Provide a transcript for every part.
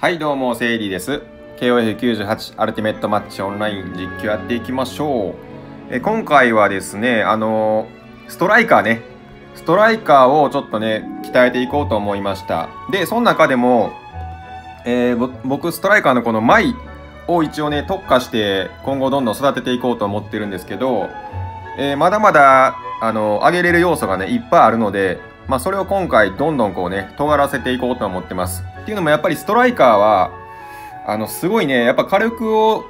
はいどうもセイリーです。KOF98 アルティメットマッチオンライン実況やっていきましょう。え今回はですねあのストライカーね。ストライカーをちょっとね鍛えていこうと思いました。でその中でも、えー、僕ストライカーのこのマイを一応ね特化して今後どんどん育てていこうと思ってるんですけど、えー、まだまだあの上げれる要素がねいっぱいあるのでまあ、それを今回どんどんこうね尖らせていこうと思ってます。っていうのもやっぱりストライカーはあのすごいねやっぱ火力を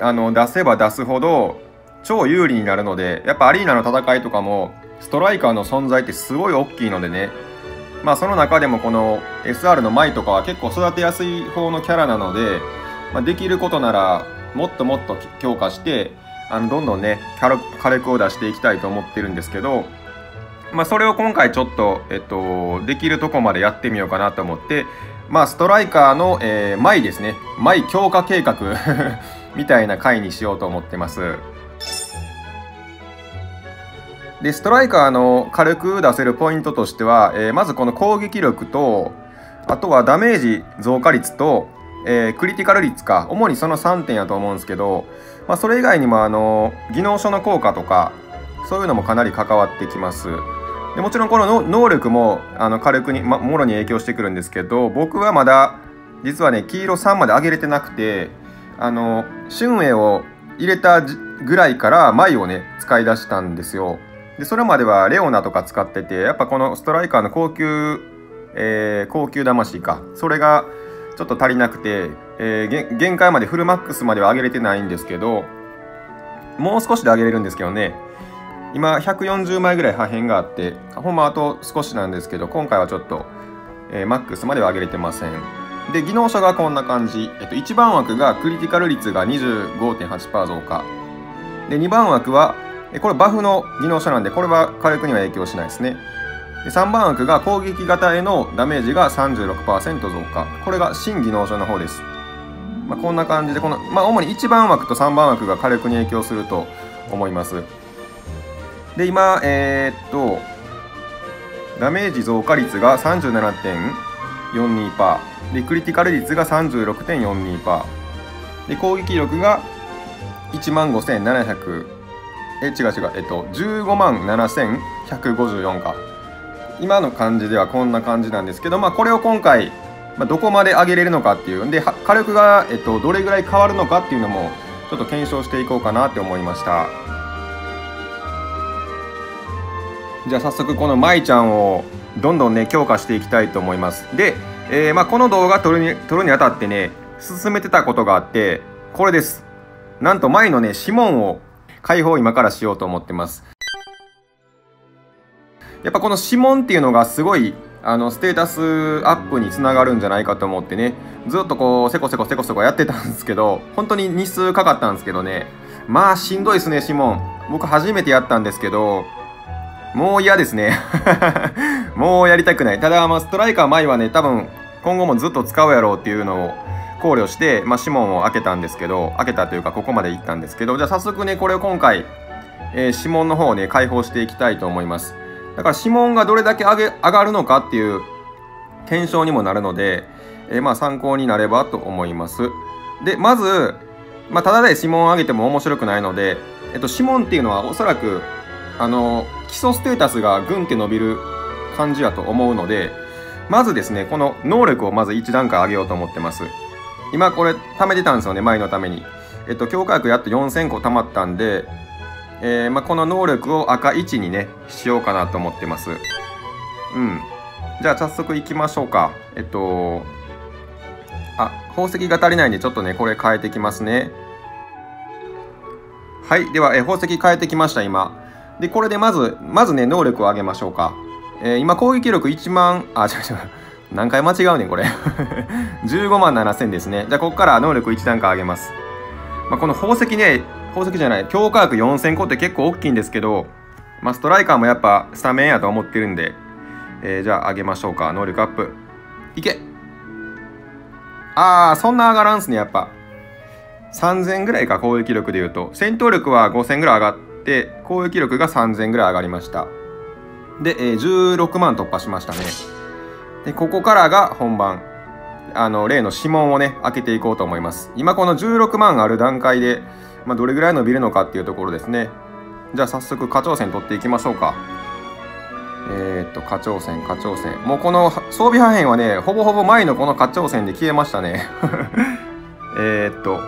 あの出せば出すほど超有利になるのでやっぱアリーナの戦いとかもストライカーの存在ってすごい大きいのでね。まあその中でもこの SR の舞とかは結構育てやすい方のキャラなので、まあ、できることならもっともっと強化してあのどんどんね火力を出していきたいと思ってるんですけどまあ、それを今回ちょっと、えっと、できるとこまでやってみようかなと思って、まあ、ストライカーの、えー、マイですね。マイ強化計画 みたいな回にしようと思ってます。で、ストライカーの軽く出せるポイントとしては、えー、まずこの攻撃力と、あとはダメージ増加率と、えー、クリティカル率か、主にその3点やと思うんですけど、まあ、それ以外にも、あの、技能書の効果とか、そういうのもかなり関わってきます。でもちろんこの能力もあの火力に、ま、もろに影響してくるんですけど僕はまだ実はね黄色3まで上げれてなくてあの春英を入れたぐらいから舞をね使い出したんですよ。でそれまではレオナとか使っててやっぱこのストライカーの高級、えー、高級魂かそれがちょっと足りなくて、えー、限界までフルマックスまでは上げれてないんですけどもう少しで上げれるんですけどね今140枚ぐらい破片があってほんまあと少しなんですけど今回はちょっと、えー、マックスまでは上げれてません。で技能書がこんな感じ、えっと、1番枠がクリティカル率が25.8%増加。で2番枠はこれバフの技能書なんでこれは火力には影響しないですね。で3番枠が攻撃型へのダメージが36%増加。これが新技能書の方です、まあ、こんな感じでこの、まあ、主に1番枠と3番枠が火力に影響すると思います。で今えー、っとダメージ増加率が37.42%でクリティカル率が36.42%で攻撃力が1万5700え違う違うえっと15万7154か。今の感じではこんな感じなんですけどまあこれを今回、まあ、どこまで上げれるのかっていう。んで火力が、えっと、どれぐらい変わるのかっていうのもちょっと検証していこうかなって思いました。じゃあ早速この舞ちゃんをどんどんね強化していきたいと思います。で、えー、まあ、この動画撮るに撮るにあたってね進めてたことがあってこれです。なんと舞のね指紋を解放今からしようと思ってます。やっぱこの指紋っていうのがすごいあのステータスアップにつながるんじゃないかと思ってねずっとこうせこせこせこせこやってたんですけど本当に日数かかったんですけどね。まあしんどいですね指紋。僕初めてやったんですけどもう嫌ですね もうやりたくない。ただ、まあ、ストライカー前はね、多分、今後もずっと使うやろうっていうのを考慮して、まあ、指紋を開けたんですけど、開けたというか、ここまで行ったんですけど、じゃあ早速ね、これを今回、えー、指紋の方をね、開放していきたいと思います。だから指紋がどれだけ上げ上がるのかっていう検証にもなるので、えー、まあ参考になればと思います。で、まず、まあ、ただで指紋を上げても面白くないので、えっと、指紋っていうのはおそらく、あの、基礎ステータスがグンって伸びる感じやと思うので、まずですね、この能力をまず1段階上げようと思ってます。今これ貯めてたんですよね、前のために。えっと、強化薬やっと4000個貯まったんで、えー、まあ、この能力を赤1にね、しようかなと思ってます。うん。じゃあ早速行きましょうか。えっと、あ、宝石が足りないんでちょっとね、これ変えてきますね。はい。では、え宝石変えてきました、今。で、これでまず、まずね、能力を上げましょうか。えー、今、攻撃力1万、あ、違う違う。何回間違うねん、これ。15万7000ですね。じゃあ、ここから能力1段階上げます。まあ、この宝石ね、宝石じゃない、強化薬4000個って結構大きいんですけど、まあ、ストライカーもやっぱスタメンやと思ってるんで、えー、じゃあ上げましょうか。能力アップ。いけあー、そんな上がらんすね、やっぱ。3000ぐらいか、攻撃力で言うと。戦闘力は5000ぐらい上がって、攻撃力が3000ぐらい上がりましたで、え、16万突破しましたねでここからが本番あの、例の指紋をね、開けていこうと思います。今この16万ある段階で、まあ、どれぐらい伸びるのかっていうところですね。じゃあ早速、課長線取っていきましょうか。えー、っと、課長線、課長線。もうこの装備破片はね、ほぼほぼ前のこの課長線で消えましたね。えっと、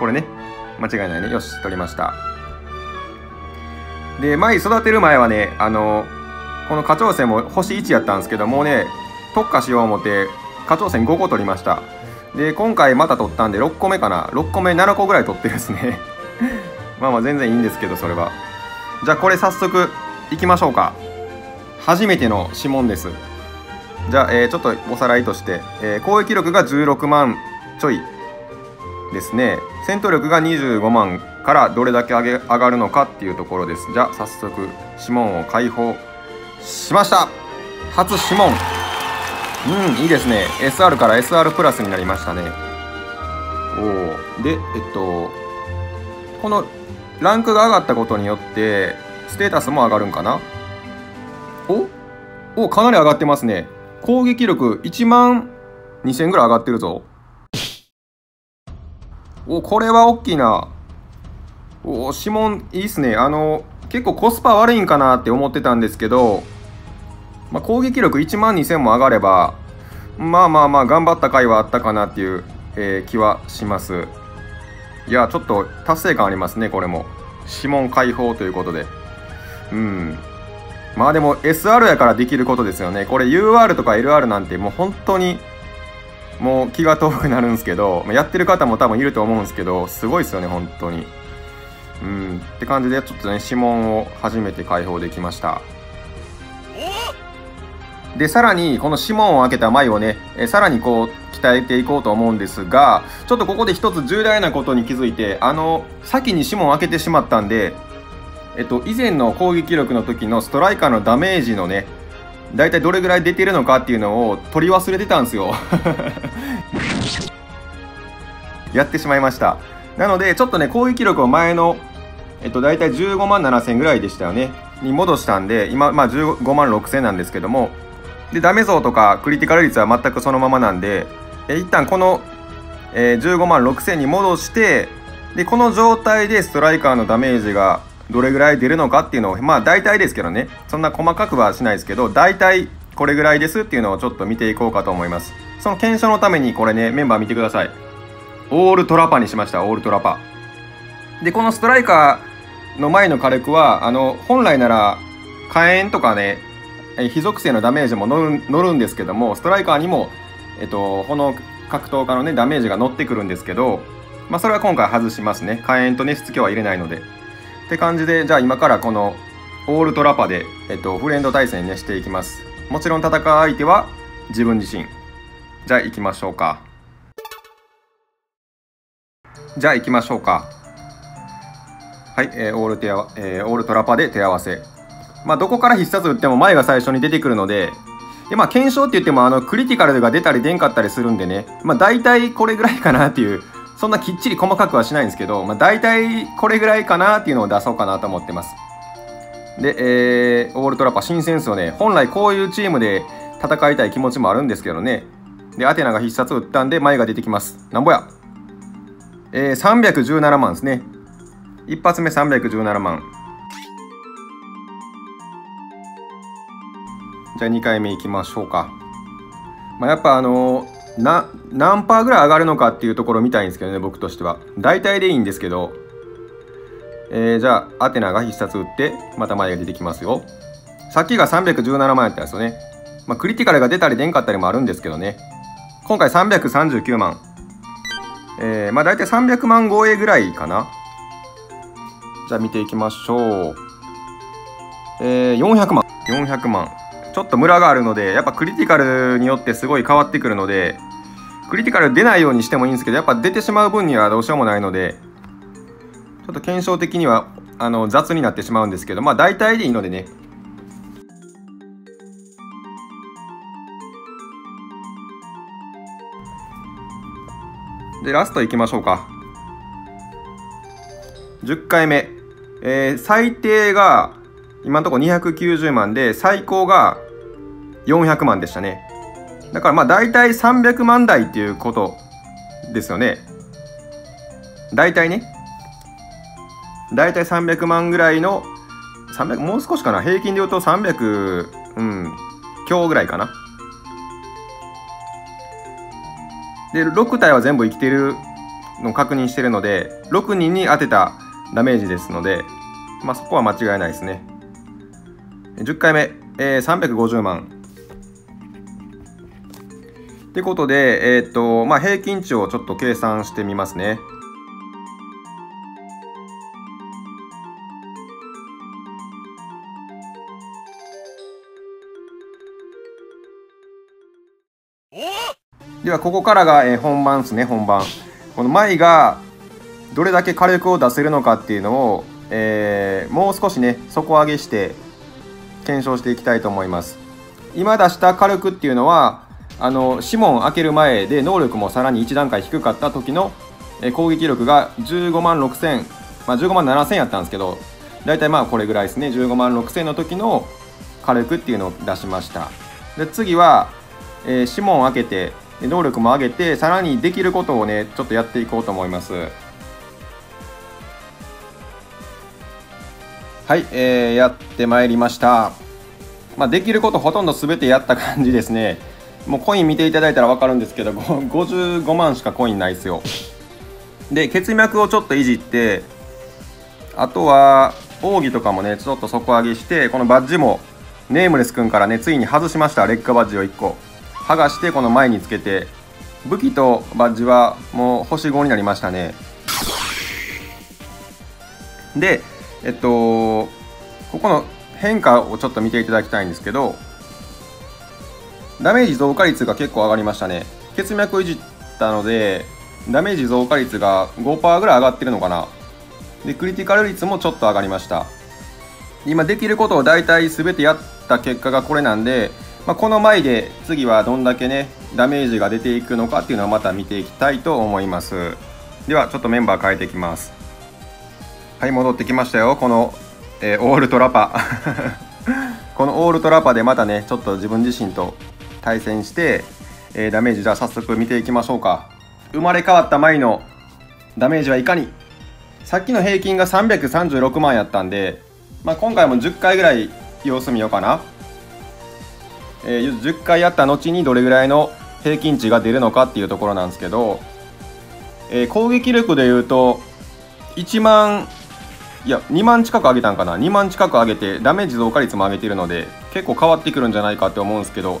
これね、間違いないね。よし、取りました。で、前育てる前はね、あの、この課長線も星1やったんですけど、もうね、特化しよう思って、課長線5個取りました。で、今回また取ったんで6個目かな。6個目7個ぐらい取ってるですね。まあまあ全然いいんですけど、それは。じゃあこれ早速いきましょうか。初めての指紋です。じゃあ、えー、ちょっとおさらいとして、えー、攻撃力が16万ちょいですね。戦闘力が25万からどれだけ上げ上がるのかっていうところです。じゃあ早速指紋を解放しました。初指紋。うんいいですね。SR から SR プラスになりましたね。おおでえっとこのランクが上がったことによってステータスも上がるんかな？お？おかなり上がってますね。攻撃力1万2000ぐらい上がってるぞ。おこれは大きいな。お指紋いいっすね。あの結構コスパ悪いんかなって思ってたんですけど、まあ、攻撃力1万2000も上がればまあまあまあ頑張った回はあったかなっていう、えー、気はします。いやちょっと達成感ありますねこれも。指紋解放ということで。うん。まあでも SR やからできることですよね。これ UR とか LR なんてもう本当にもう気が遠くなるんですけどやってる方も多分いると思うんですけどすごいですよね本当に。うん。って感じでちょっとね指紋を初めて解放できました。でさらにこの指紋を開けた前をねえさらにこう鍛えていこうと思うんですがちょっとここで一つ重大なことに気づいてあの先に指紋を開けてしまったんでえっと以前の攻撃力の時のストライカーのダメージのね大体どれぐらい出てるのかっていうのを取り忘れてたんですよ。やってしまいましたなのでちょっとね攻撃力を前のえっと大体15万7000ぐらいでしたよね。に戻したんで今まあ15万6000なんですけども。でダメ像とかクリティカル率は全くそのままなんでえ一旦この、えー、15万6000に戻してでこの状態でストライカーのダメージがどれぐらい出るのかっていうのをまあ大体ですけどね。そんな細かくはしないですけど大体これぐらいですっていうのをちょっと見ていこうかと思います。その検証のためにこれねメンバー見てください。オールトラパにしましたオールトラパ。でこのストライカーの前の火力はあの本来なら火炎とかね非属性のダメージも乗る乗るんですけどもストライカーにも、えっと、この格闘家のねダメージが乗ってくるんですけど、まあ、それは今回外しますね。火炎と熱気は入れないので。って感じでじゃあ今からこのオールトラパで、えっと、フレンド対戦ねしていきます。もちろん戦う相手は自分自身。じゃあ行きましょうか。じゃあ行きましょうかはい、えー、オール手あ、えー、オールトラパで手合わせまあ、どこから必殺打っても前が最初に出てくるので、でまあ、検証って言ってもあのクリティカルが出たり出んかったりするんでね、まあ、大体これぐらいかなっていう、そんなきっちり細かくはしないんですけど、まあ、大体これぐらいかなっていうのを出そうかなと思ってます。で、えー、オールトラパ新センスをね、本来こういうチームで戦いたい気持ちもあるんですけどね。で、アテナが必殺打ったんで前が出てきます。なんぼや。えー、317万ですね。一発目317万。じゃあ2回目いきましょうか。まあ、やっぱあのな何パーぐらい上がるのかっていうところ見たいんですけどね僕としては大体でいいんですけど、えー、じゃあアテナが必殺打ってまた前が出てきますよさっきが317万やったんですよね、まあ、クリティカルが出たり出んかったりもあるんですけどね今回339万えー、まあ大体300万超えぐらいかな。じゃあ見ていきましょう。えー、400万。400万。ちょっとムラがあるのでやっぱクリティカルによってすごい変わってくるのでクリティカル出ないようにしてもいいんですけどやっぱ出てしまう分にはどうしようもないのでちょっと検証的にはあの雑になってしまうんですけどまあ大体でいいのでね。でラストいきましょうか。10回目、えー、最低が今のところ290万で最高が400万でしたね。だからまあ大体300万台っていうことですよね。大体ね。大体300万ぐらいの300もう少しかな。平均で言うと300うん強ぐらいかな。で6体は全部生きてるのを確認してるので6人に当てたダメージですのでまあそこは間違いないですね10回目、えー、350万ってことで、えっ、と、まあ、平均値をちょっと計算してみますね。ではここからが、本番ですね本番。この舞がどれだけ火力を出せるのかっていうのを、えー、もう少しね底上げして検証していきたいと思います。今出した火力っていうのはあの指紋開ける前で能力もさらに1段階低かった時の、え、攻撃力が15万6000、まあ、15万7000やったんですけど大体まあこれぐらいですね。15万6000の時の火力っていうのを出しました。で次は、えー、指紋開けて能力も上げてさらにできることをねちょっとやっていこうと思います。はい、えー、やってまいりました。まあ、できることほとんど全てやった感じですね。もうコイン見ていただいたら分かるんですけど55万しかコインないですよ。で血脈をちょっといじってあとは奥義とかもねちょっと底上げしてこのバッジもネームレスくんからねついに外しました劣化バッジを1個。剥がしてこの前につけて武器とバッジはもう星5になりましたね。でえっとここの変化をちょっと見ていただきたいんですけどダメージ増加率が結構上がりましたね。血脈いじったのでダメージ増加率が5%ぐらい上がってるのかな。でクリティカル率もちょっと上がりました。今できることを大体全てやった結果がこれなんでまあ、この前で次はどんだけねダメージが出ていくのかっていうのをまた見ていきたいと思います。ではちょっとメンバー変えていきます。はい戻ってきましたよ。この、えー、オールトラパ。このオールトラパでまたねちょっと自分自身と対戦して、えー、ダメージじゃあ早速見ていきましょうか。生まれ変わった前のダメージはいかに？さっきの平均が336万やったんで、まあ、今回も10回ぐらい様子見ようかな。えー、10回やった後にどれぐらいの平均値が出るのかっていうところなんですけど、えー、攻撃力でいうと1万いや2万近く上げたんかな？2万近く上げてダメージ増加率も上げてるので結構変わってくるんじゃないかって思うんですけど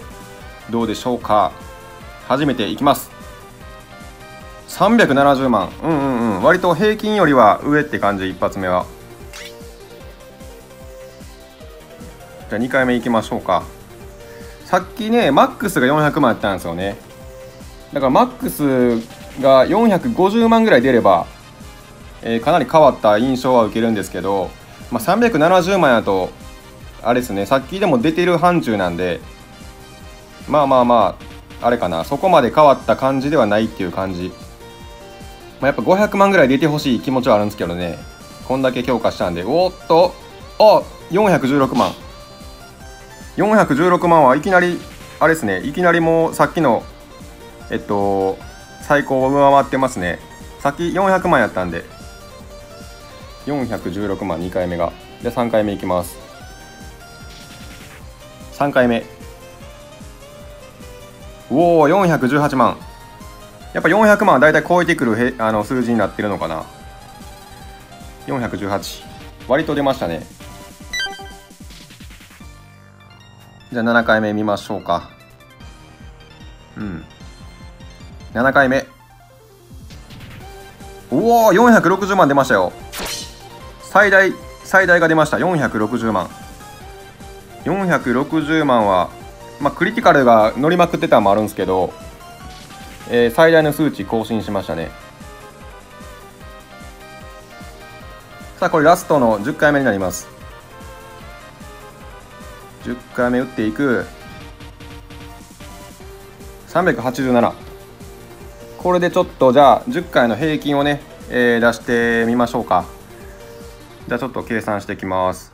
どうでしょうか？初めていきます。370万。うんうんうん。割と平均よりは上って感じ一発目は。じゃあ2回目いきましょうか。さっきねマックスが400万やったんですよね。だからマックスが450万ぐらい出れば、えー、かなり変わった印象は受けるんですけど、まあ、370万やとあれですねさっきでも出てる範疇なんでまあまあまああれかなそこまで変わった感じではないっていう感じ、まあ、やっぱ500万ぐらい出てほしい気持ちはあるんですけどねこんだけ強化したんでおっとあ416万。416万はいきなりあれですねいきなりもうさっきのえっと最高を上回ってますね。さっき400万やったんで。416万2回目が。で3回目いきます。3回目。おお418万。やっぱ400万はだいたい超えてくるへあの数字になってるのかな。418割と出ましたね。じゃあ7回目見ましょうか。うん。7回目。おお !460 万出ましたよ。最大、最大が出ました。460万。460万は、まあ、クリティカルが乗りまくってたのもあるんですけど、えー、最大の数値更新しましたね。さあ、これラストの10回目になります。10回目打っていく。387これでちょっとじゃあ10回の平均をね、えー、出してみましょうか。じゃあちょっと計算していきます。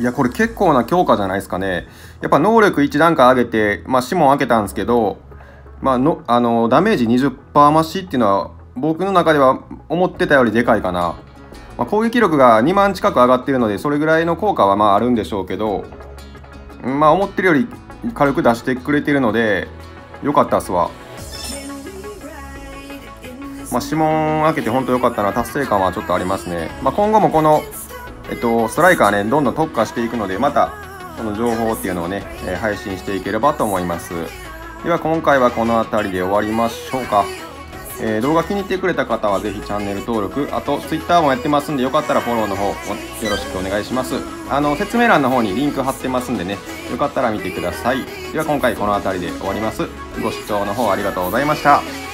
いやこれ結構な強化じゃないですかね。やっぱ能力1段階上げて、まあ、指紋開けたんですけど、まあの、あのダメージ20%増しっていうのは僕の中では思ってたよりでかいかな、まあ、攻撃力が2万近く上がってるのでそれぐらいの効果はまああるんでしょうけどまあ思ってるより軽く出してくれてるので良かったっすわ。まあ、指紋開けて本当良かったな達成感はちょっとありますね、まあ、今後もこのえっと、ストライカーね、どんどん特化していくので、また、この情報っていうのをね、え、配信していければと思います。では、今回はこの辺りで終わりましょうか。えー、動画気に入ってくれた方はぜひチャンネル登録、あと Twitter もやってますんで、よかったらフォローの方よろしくお願いします。あの、説明欄の方にリンク貼ってますんでね、よかったら見てください。では今回この辺りで終わります。ご視聴の方ありがとうございました。